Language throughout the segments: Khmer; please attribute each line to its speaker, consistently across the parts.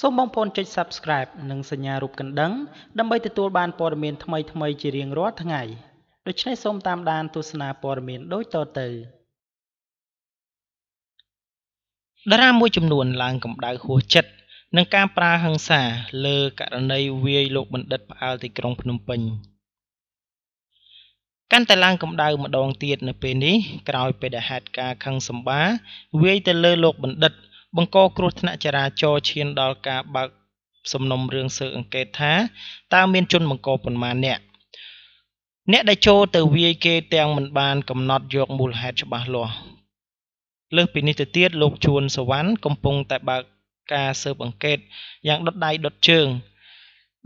Speaker 1: សូមបងប្អូនចុច Subscribe និងសញ្ញារូបកណ្ដឹងដើម្បីទទួលបានព័ត៌មានថ្មីៗជារៀងរាល់ថ្ងៃដូច្នេះសូមតាមដានទស្សនាព័ត៌មានដូចតទៅតារាមួយចំនួនឡើងកម្ដៅហួសចិត្តនឹងការប្រើហិង្សាលើករណីវាយលោកបណ្ឌិតផ្អើលទីក្រុងភ្នំពេញកាន់តែឡើងកម្ដៅម្ដងទៀតនៅពេលនេះក្រោយពេលដែលហេតុការណ៍ខឹងសម្បា វាយទៅលើលោកបណ្ឌិត បង្កគ្រោះថ្នាក់ចរាចរណ៍ឈានដល់ការបើកសំណុំរឿងស៊ើបអង្កេតថាតើមានជនបង្កប៉ុន្មានអ្នកអ្នកដែលចូលទៅវាយគេទាំងមិនបានកំណត់យកមូលហេតុច្បាស់លាស់លើសពីនេះទៅទៀតលោកជួនសវណ្ណកំពុងតែបើកការស៊ើបអង្កេតយ៉ាងដុតដៃដុតជើង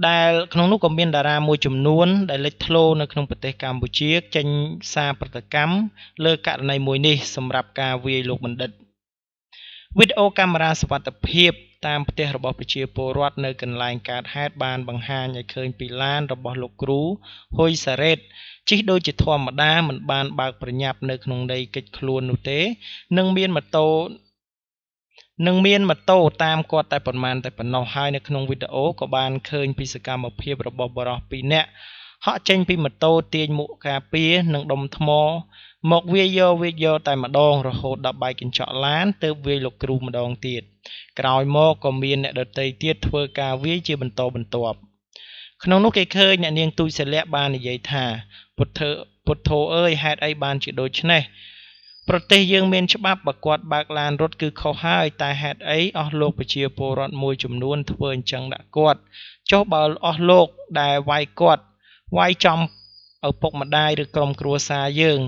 Speaker 1: ដែលក្នុងនោះក៏មានតារាមួយចំនួន ដែលលេចធ្លោនៅក្នុងប្រទេសកម្ពុជាចេញសារប្រតិកម្មលើករណីមួយនេះសម្រាប់ការវាយលោកបណ្ឌិត វីដេអូកាមេរ៉ាសវត្ថិភាពតាមផ្ទះរបស់ប្រជាពលរដ្ឋនៅកន្លែងកើតហេតុបានបង្ហាញឲ្យឃើញពីឡានរបស់លោកគ្រូហ៊ុយសារ៉េតជិះដូចជាធម្មតាមិនបានបើកប្រញាប់នៅក្នុងដីកិច្ចខ្លួននោះទេ និងមានម៉ូតូនឹងមានម៉ូតូតាមគាត់តែប៉ុន្មានតែប៉ុណ្ណោះហើយនៅក្នុងវីដេអូក៏បានឃើញពីសកម្មភាពរបស់បរិស2នាក់ ហក់ចេញពីម៉ូតូទាញមុខការពារនិងដុំថ្ម មកវាយយកវាយយកតែម្ដងរហូតដល់បែកកញ្ចក់ឡានទើបវាយលោកគ្រូម្ដងទៀតក្រោយមកក៏មានអ្នកដទៃទៀតធ្វើការវាយជាបន្តបន្ទាប់ក្នុងនោះគេឃើញអ្នកនាងទូចសិលៈបាននិយាយថាពុទ្ធពុទ្ធោអើយហេតុអីបានជាដូច្នេះប្រទេសយើងមានច្បាប់បើគាត់បើកឡានរត់គឺខុសហើយតែហេតុអីអស់លោកប្រជាពលរដ្ឋមួយចំនួនធ្វើអញ្ចឹងដាក់គាត់ចុះបើអស់លោកដែលវាយគាត់ វាយចំឪពុកម្ដាយឬក្រុមគ្រួសារយើង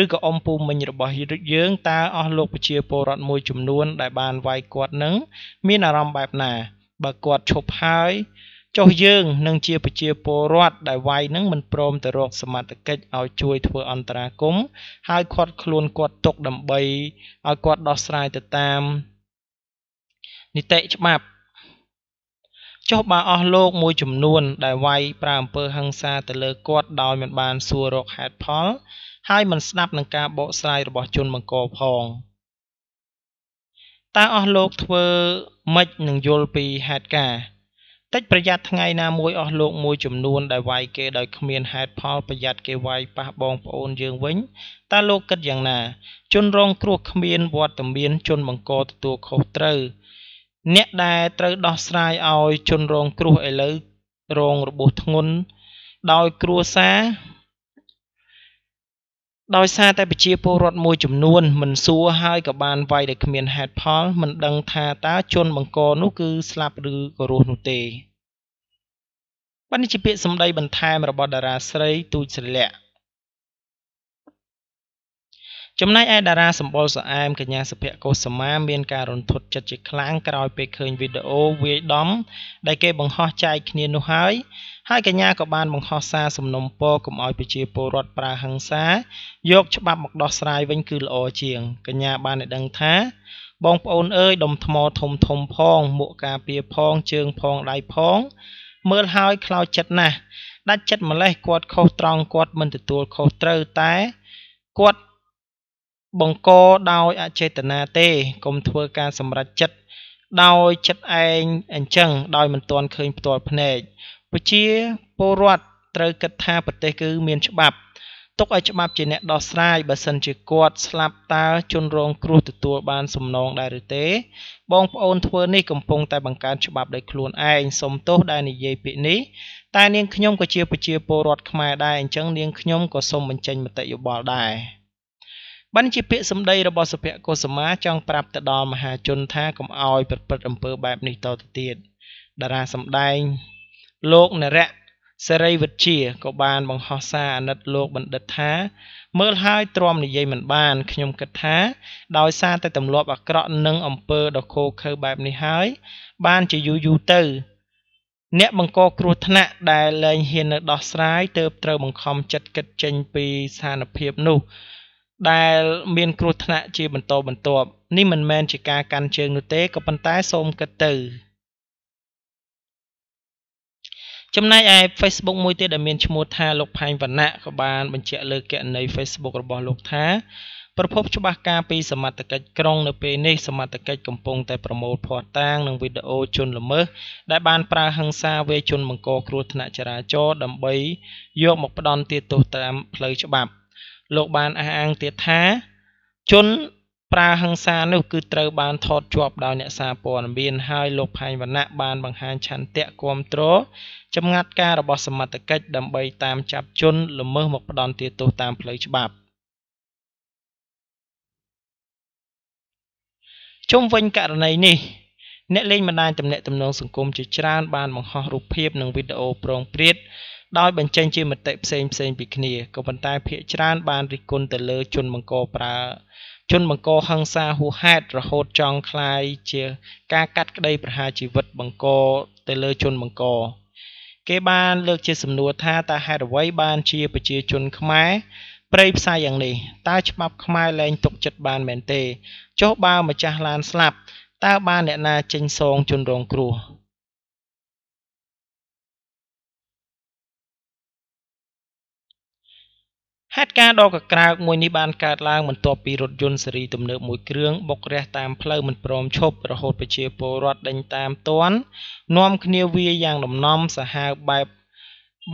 Speaker 1: ឬក៏អ៊ំពូមិញរបស់យើងតើអស់លោកប្រជាពលរដ្ឋមួយចំនួន ដែលបានវាយគាត់នឹងមានអារម្មណ៍បែបណាបើគាត់ឈប់ហើយចុះយើងនឹងជាប្រជាពលរដ្ឋដែលវាយនឹងមិនព្រមទៅរកសមត្ថកិច្ចឲ្យជួយធ្វើអន្តរាគមហើយខាត់ខ្លួនគាត់ទុកដើម្បីឲ្យគាត់ដោះស្រាយទៅតាមនីតិច្បាប់ ចុះបើអស់លោកមួយចំនួន ដែលវាយប្រើអំពើហិង្សាទៅលើគាត់ដោយមិនបានសួររកហេតុផល ហើយមិនស្ដាប់នឹងការបកស្រាយរបស់ជនបង្កផងតើអស់លោកធ្វើម៉េចនឹងយល់ពីហេតុការណ៍តិចប្រយ័ត្នថ្ងៃណាមួយអស់លោកមួយចំនួនដែលវាយគេដោយគ្មានហេតុផលប្រយ័ត្នគេវាយប៉ះបងប្អូនយើងវិញតើលោកគិតយ៉ាងណា ជនរងគ្រោះគ្មានវត្តមានជនបង្កទទួលខុសត្រូវ អ្នកដែលត្រូវដោះស្រាយឲ្យជនរងគ្រោះឥឡូវរងរបួសធ្ងន់ដោយគ្រួសារដោយសារតែប្រជាពលរដ្ឋមួយចំនួនមិនសួរហើយក៏បានវាយដោយគ្មានហេតុផលមិនដឹងថាតើជនបង្កនោះគឺស្លាប់ឬក៏រស់នោះទេបាននេះជាពាក្យសម្ដីបន្ថែមរបស់តារាស្រីទូចស្រលៈ ចំណែកឯតារាសម្បុរសអែមកញ្ញាសុភ័ក្រកុសមាមានការរន្ធត់ចិត្តជាខ្លាំងក្រោយពេលឃើញវីដេអូវាយដំដែលគេបង្ហោះចែកគ្នានោះហើយហើយកញ្ញាក៏បានបង្ហោះសារសំណុំពរកុំឲ្យប្រជាពលរដ្ឋប្រើហិង្សាយកច្បាប់មកដោះស្រាយវិញគឺល្អជាងកញ្ញាបានឲ្យដឹងថាបងប្អូនអើយដុំថ្មធំធំផងមួកការពារផងជើងផងដៃផង មើលហើយខ្លោចចិត្តណាស់ដាច់ចិត្តម្លេះគាត់ខុសត្រង់គាត់មិនទទួលខុសត្រូវតែគាត់ បង្កដោយអចេតនាទេកុំធ្វើការសម្រេចចិត្តដោយចិត្តឯងអញ្ចឹងដោយមិនទាន់ឃើញផ្ទាល់ភ្នែកប្រជាពលរដ្ឋត្រូវគិតថាប្រទេសគឺមានច្បាប់ទុកឲ្យច្បាប់ជាអ្នកដោះស្រាយបើសិនជាគាត់ស្លាប់តើជនរងគ្រោះទទួលបានសំណងដែរឬទេ បងប្អូនធ្វើនេះកំពុងតែបង្កើនច្បាប់ដោយខ្លួនឯងសុំទោសដែលនិយាយពាក្យនេះតែនាងខ្ញុំក៏ជាប្រជាពលរដ្ឋខ្មែរដែរអញ្ចឹងនាងខ្ញុំក៏សូមបញ្ចេញមតិយោបល់ដែរ បានជាពាក្យសម្ដីរបស់សុភកុសមាចង់ប្រាប់ទៅដល់មហាជនថាកុំអោយប្រព្រឹត្តអំពើបែបនេះតទៅទៀតតារាសម្ដែងលោកនរៈសេរីវិទ្យាក៏បានបង្ហោះសារអាណិតលោកបណ្ឌិតថា មើលហើយទ្រាំនិយាយមិនបានខ្ញុំគិតថា ដោយសារតែទម្លាប់អាក្រក់និងអំពើដ៏ឃោឃៅបែបនេះហើយ បានជាយូរយូរទៅ អ្នកបង្កគ្រោះថ្នាក់ដែលលែងហ៊ាននៅដោះស្រាយទើបត្រូវបង្ខំចិត្តគិតចេញពីស្ថានភាពនោះ ដែលមានគ្រោះថ្នាក់ជាបន្តបន្ទាប់នេះមិនមែនជាការកាន់ជើងនោះទេក៏ប៉ុន្តែសូមគិតទៅចំណែកឯ Facebook មួយទៀតដែលមានឈ្មោះថាលោកផែងវណ្ណៈក៏បានបញ្ជាក់លើគណនី Facebook របស់លោកថាប្រភពច្បាស់ការពីសមត្ថកិច្ចក្រុងនៅពេលនេះសមត្ថកិច្ចកំពុងតែប្រមូលភស្តុតាងនិងវីដេអូជនល្មើសដែលបានប្រើហិង្សាវាយជនបង្កគ្រោះថ្នាក់ចរាចរណ៍ដើម្បីយកមកផ្ដន់ទោសតាមផ្លូវច្បាប់ លោកបានអះអាងទៀតថា ជនប្រើហិង្សានោះគឺត្រូវបានថតជាប់ដោយអ្នកសារព័ត៌មានហើយលោកផែងវណ្ណៈបានបង្ហាញឆន្ទៈគ្រប់គ្រងចំងាត់ការរបស់សមត្ថកិច្ចដើម្បីតាមចាប់ជនល្មើសមកផ្ដន់ទោសតាមផ្លូវច្បាប់ជុំវិញករណីនេះអ្នកលេងបណ្ដាញទំនាក់ទំនងសង្គមជាច្រើនបានបង្ហោះរូបភាពនិងវីដេអូប្រងព្រាត ដោយបញ្ចេញជាមតិផ្សេងផ្សេងពីគ្នាក៏ប៉ុន្តែភាគច្រើនបានរិះគន់ទៅលើជនបង្កប្រើជនបង្កហិង្សាហួសហេតុរហូតចង់คลายជាការកាត់ក្តីប្រហារជីវិតបង្កទៅលើជនបង្កគេបានលើកជាសំណួរថាតើហេតុអ្វីបានជាប្រជាជនខ្មែរព្រៃផ្សាយយ៉ាងនេះតើច្បាប់ខ្មែរលែងទុកចិត្តបានមែនទេចុះបើម្ចាស់ឡានស្លាប់តើបានអ្នកណាចេញសងជនរងគ្រោះ ហេតុការណ៍ដ៏កក្រើកមួយនេះបានកើតឡើងបន្ទាប់ពីរថយន្តស៊េរីទំនើបមួយគ្រឿងបុករះតាមផ្លូវមិនព្រមឈប់រហូតប្រជាពលរដ្ឋដេញតាមទាន់នាំគ្នាវាយយ៉ាងដំណំសាហាវបែប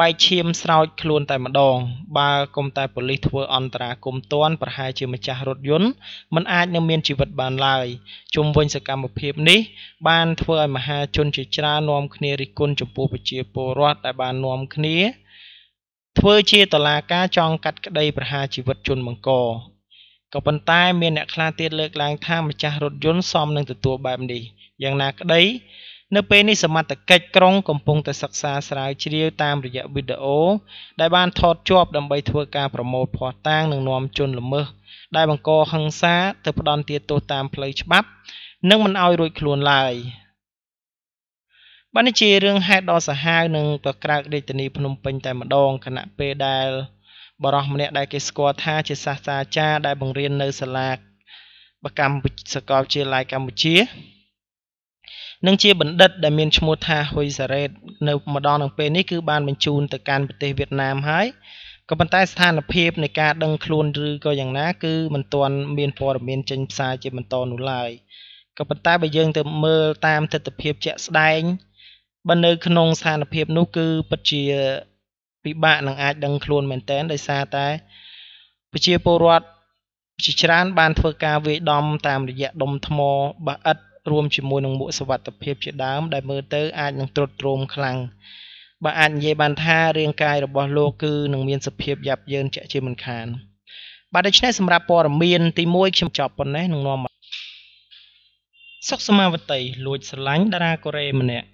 Speaker 1: បែកឈាមស្រោចខ្លួនតែម្ដង បើគុំតែប៉ូលីសធ្វើអន្តរាគមន៍ទាន់ប្រហែលជាម្ចាស់រថយន្តមិនអាចនឹងមានជីវិតបានឡើយជុំវិញសកម្មភាពនេះ បានធ្វើឲ្យមហាជនជាច្រើននាំគ្នារិះគន់ចំពោះប្រជាពលរដ្ឋដែលបាននាំគ្នា ធ្វើជាតឡាការចង់កាត់ក្តីប្រហារជីវិតជនបង្កក៏ប៉ុន្តែមានអ្នកខ្លះទៀតលើកឡើងថាម្ចាស់រថយន្តសមនឹងទទួលបែបនេះយ៉ាងណាក្តីនៅពេលនេះសមត្ថកិច្ចក្រុងកំពុងតែសិក្សាស្រាវជ្រាវតាមរយៈវីដេអូដែលបានថតជាប់ដើម្បីធ្វើការប្រមូលភស្តុតាងនិងនាំជនល្មើសដែលបង្កហិង្សាទៅផ្ដន់ទោសតាមផ្លូវច្បាប់ និងមិនឲ្យរួចខ្លួនឡើយ បានជារឿងហេតុដ៏សាហាវនឹងប្រក្រើករាជធានីភ្នំពេញតែម្ដងខណៈពេលដែលបរិសម្នាក់ដែលគេស្គាល់ថាជាសាស្ត្រាចារ្យដែលបង្រៀននៅសាលាបកម្មសាកលវិទ្យាល័យកម្ពុជានិងជាបណ្ឌិតដែលមានឈ្មោះថាហ៊ុយសារ៉េតនៅម្ដងនឹងពេលនេះគឺបានបញ្ជូនទៅកាន់ប្រទេសវៀតណាមហើយក៏ប៉ុន្តែស្ថានភាពនៃការដឹងខ្លួនឬក៏យ៉ាងណាគឺមិនទាន់មានព័ត៌មានចេញផ្សាយជាបន្តនោះឡើយក៏ប៉ុន្តែបើយើងទៅមើលតាមទស្សនវិជ្ជាជាក់ស្ដែង បើនៅក្នុងស្ថានភាពនោះគឺពិតជាពិបាកនឹងអាចដឹងខ្លួនមែនទែនដោយសារតែប្រជាពលរដ្ឋជាច្រើនបានធ្វើការវាយដំតាមរយៈដុំថ្មបាក់ឥដ្ឋរួមជាមួយនឹងមួកសុវត្ថិភាពជាដើមដែលមើលទៅអាចនឹងទ្រុឌទ្រោមខ្លាំងបើអាចនិយាយបានថារាងកាយរបស់លោកគឺនឹងមានសភាពយ៉ាប់យ៉ឺនជាក់ជាមិនខានបាទដូច្នេះសម្រាប់ព័ត៌មានទី1ខ្ញុំចប់ប៉ុណ្ណេះនឹងនាំសុកសមាវតីលួចស្រឡាញ់តារាកូរ៉េម្នាក់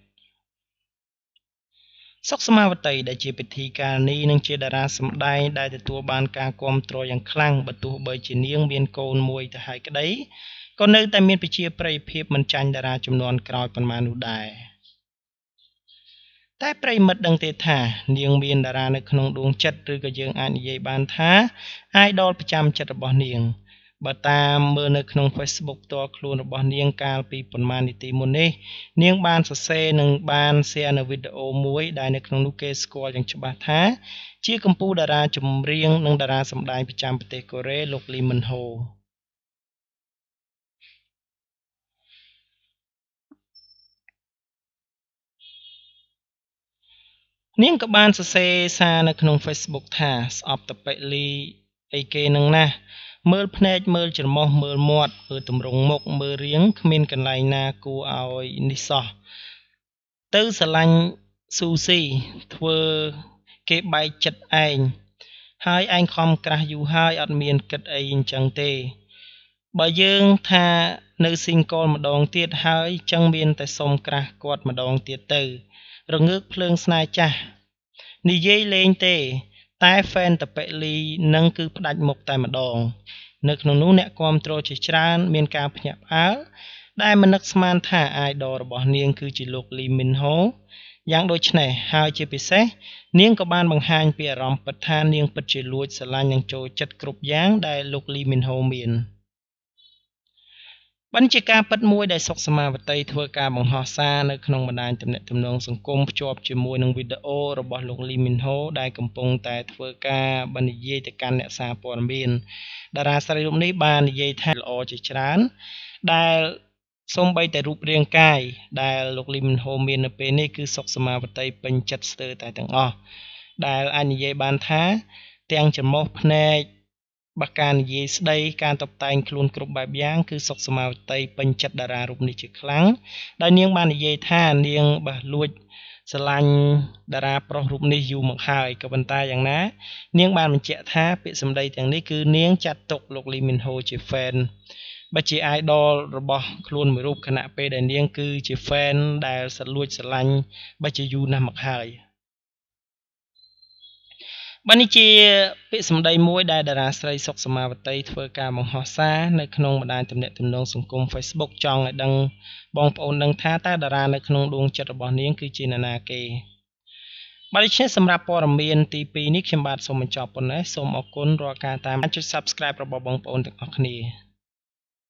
Speaker 1: សុកសមាវតីដែលជាពិធីការនេះនិងជាតារាសម្ដែងដែលទទួលបានការគ្រប់គ្រងយ៉ាងខ្លាំងបើទោះបីជានាងមានកូនមួយទៅហើយក្តីក៏នៅតែមានប្រជាប្រិយភាពមិនចាញ់តារាចំនួនក្រោយប៉ុន្មាននោះដែរតែប្រិមិត្តដឹងទេថា នាងមានតារានៅក្នុងដួងចិត្តឬក៏យើងអាចនិយាយបានថា idol ប្រចាំចិត្តរបស់នាង បើតាមមើលនៅក្នុង Facebook ផ្ទាល់ខ្លួនរបស់នាងកាលពីប្រហែលនាទីមុននេះនាងបានសរសេរនិងបាន share នៅវីដេអូមួយដែលនៅក្នុងនោះគេស្គាល់យ៉ាងច្បាស់ថាជាកម្ពុជាតារាចម្រៀងនិងតារាសម្ដែងប្រចាំប្រទេសកូរ៉េលោកលីមិនហូនាងក៏បានសរសេរសារនៅក្នុង Facebook ថាស្អប់តប៉ិលីអីគេនឹងណាស់ មើលភ្នែកមើលច្រមុះមើលមាត់មើលទម្រង់មុខមើលរាងគ្មានកន្លែងណាគួរឲ្យនេះសោះទៅស្រឡាញ់ស៊ូស៊ីធ្វើគេបែកចិត្តឯងហើយឯងខំក្រាស់យូរហើយអត់មានគិតអីអញ្ចឹងទេ បើយើងថានៅស៊ីងកលម្ដងទៀតហើយចឹងមានតែសុំក្រាស់គាត់ម្ដងទៀតទៅ រងើកភ្លើងស្នេហ៍ចាស់និយាយលេងទេ តែហ្វេនតប៉ិលីនឹងគឺផ្ដាច់មុខតែម្ដង នៅក្នុងនោះអ្នកគាំទ្រជាច្រើន មានការភ្ញាក់ផ្អើលដែលមិននឹកស្មានថាអាយដលរបស់នាង គឺជាលោកលីមីនហូយ៉ាងដូចនេះហើយជាពិសេសនាងក៏បានបង្ហាញពីអារម្មណ៍ពិតថានាងពិតជាលួចស្រឡាញ់និងចូលចិត្តគ្រប់យ៉ាងដែលលោកលីមីនហូមាន។ បញ្ជាការពិតមួយដែលសុកសមាវតីធ្វើការបង្ហោះសារនៅក្នុងបណ្ដាញទំនាក់ទំនងសង្គមភ្ជាប់ជាមួយនឹងវីដេអូរបស់លោកលីមីនហូដែលកំពុងតែធ្វើការបញ្និយាយទៅកាន់អ្នកសារព័ត៌មានតារាស្រីរូបនេះបាននិយាយថាល្អជាច្រើនដែលសូម្បីតែរូបរាងកាយដែលលោកលីមីនហូមាននៅពេលនេះគឺសុខសមាវតីពេញចិត្តស្ទើរតែទាំងអស់ដែលអាចនិយាយបានថាទាំងច្រមុះភ្នែក បើការនិយាយស្ដីការតបតែងខ្លួនគ្រប់បែបយ៉ាងគឺសុខសមាវតីពេញចិត្តតារារូបនេះជាខ្លាំងដោយនាងបាននិយាយថានាងបះលួចស្រឡាញ់តារាប្រុសរូបនេះយូរមកហើយក៏ប៉ុន្តែយ៉ាងណានាងបានបញ្ជាក់ថាពាក្យសម្ដីទាំងនេះគឺនាងចាត់ទុកលោកលីមីនហូជា fan បើជា idol របស់ខ្លួនមួយរូបខណៈពេលដែលនាងគឺជា fan ដែលសលួចស្រឡាញ់បើជាយូរណាស់មកហើយ។ បាទនេះជាពាក្យសម្ដីមួយដែលតារាស្រីសុកសមាវតីធ្វើការបង្ហោះសារនៅក្នុងបណ្ដាញទំនាក់ទំនងសង្គម Facebook ចង់ឲ្យដឹងបងប្អូនដឹងថាតើតារានៅក្នុងដួងចិត្តរបស់នាងគឺជានរណាគេបាទដូច្នេះសម្រាប់ព័ត៌មានទី2នេះខ្ញុំបាទសូមបញ្ចប់ប៉ុណ្ណេះសូមអរគុណរាល់ការតាមចុច Subscribe របស់បងប្អូនទាំងអស់គ្នា